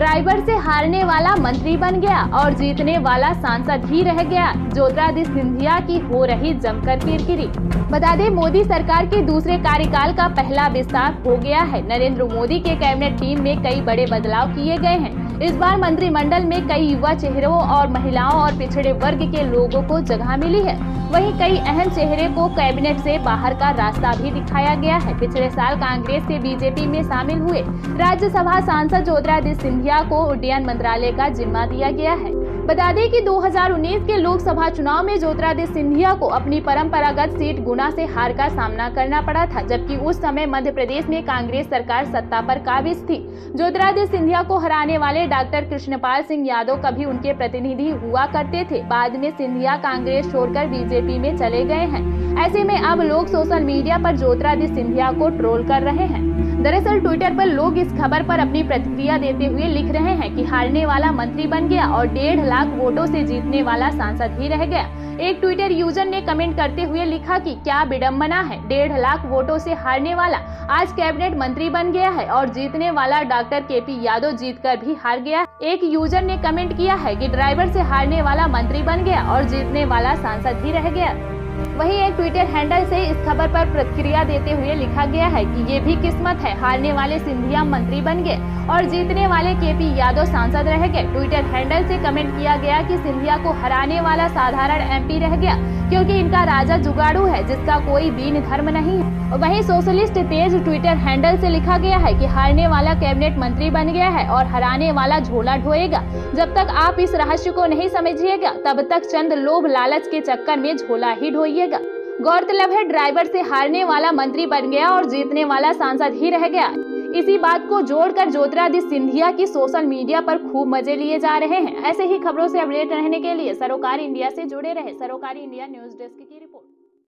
Driver से हारने वाला मंत्री बन गया और जीतने वाला सांसद ही रह गया। ज्योतिरादित्य सिंधिया की हो रही जमकर किरकिरी। बता दें, मोदी सरकार के दूसरे कार्यकाल का पहला विस्तार हो गया है। नरेंद्र मोदी के कैबिनेट टीम में कई बड़े बदलाव किए गए हैं। इस बार मंत्रिमंडल में कई युवा चेहरों और महिलाओं और पिछड़े वर्ग के लोगों को जगह मिली है। वहीं कई अहम चेहरे को कैबिनेट से बाहर का रास्ता भी दिखाया गया है। पिछले साल कांग्रेस से बीजेपी में शामिल हुए राज्यसभा सांसद ज्योतिरादित्य सिंधिया को उड्डयन मंत्रालय का जिम्मा दिया गया है। बता दें कि 2019 के लोकसभा चुनाव में ज्योतिरादित्य सिंधिया को अपनी परंपरागत सीट गुना से हार का सामना करना पड़ा था, जबकि उस समय मध्य प्रदेश में कांग्रेस सरकार सत्ता पर काबिज थी। ज्योतिरादित्य सिंधिया को हराने वाले डॉक्टर कृष्णपाल सिंह यादव कभी उनके प्रतिनिधि हुआ करते थे। बाद में सिंधिया कांग्रेस छोड़कर बीजेपी में चले गए हैं। ऐसे में अब लोग सोशल मीडिया पर ज्योतिरादित्य सिंधिया को ट्रोल कर रहे हैं। दरअसल ट्विटर पर लोग इस खबर पर अपनी प्रतिक्रिया देते हुए लिख रहे हैं कि हारने वाला मंत्री बन गया और डेढ़ लाख वोटों से जीतने वाला सांसद ही रह गया। एक ट्विटर यूज़र ने कमेंट करते हुए लिखा कि क्या विडम्बना है? डेढ़ लाख वोटों से हारने वाला आज कैबिनेट मंत्री बन गया है और जीतने वाला डॉक्टर के पी यादव जीत कर भी हार गया। एक यूज़र ने कमेंट किया है कि ड्राइवर से हारने वाला मंत्री बन गया और जीतने वाला सांसद भी रह गया। वहीं एक ट्विटर हैंडल से इस खबर पर प्रतिक्रिया देते हुए लिखा गया है कि ये भी किस्मत है, हारने वाले सिंधिया मंत्री बन गए और जीतने वाले केपी यादव सांसद रह गए। ट्विटर हैंडल से कमेंट किया गया कि सिंधिया को हराने वाला साधारण एमपी रह गया, क्योंकि इनका राजा जुगाड़ू है, जिसका कोई दीन धर्म नहीं है। वहीं सोशलिस्ट तेज ट्विटर हैंडल से लिखा गया है कि हारने वाला कैबिनेट मंत्री बन गया है और हराने वाला झोला ढोएगा। जब तक आप इस रहस्य को नहीं समझिएगा, तब तक चंद लोभ लालच के चक्कर में झोला ही ढोइएगा गौरतलब है, ड्राइवर से हारने वाला मंत्री बन गया और जीतने वाला सांसद ही रह गया। इसी बात को जोड़कर ज्योतिरादित्य सिंधिया की सोशल मीडिया पर खूब मज़े लिए जा रहे हैं। ऐसे ही खबरों से अपडेट रहने के लिए सरोकार इंडिया से जुड़े रहे। सरोकार इंडिया न्यूज़ डेस्क की रिपोर्ट।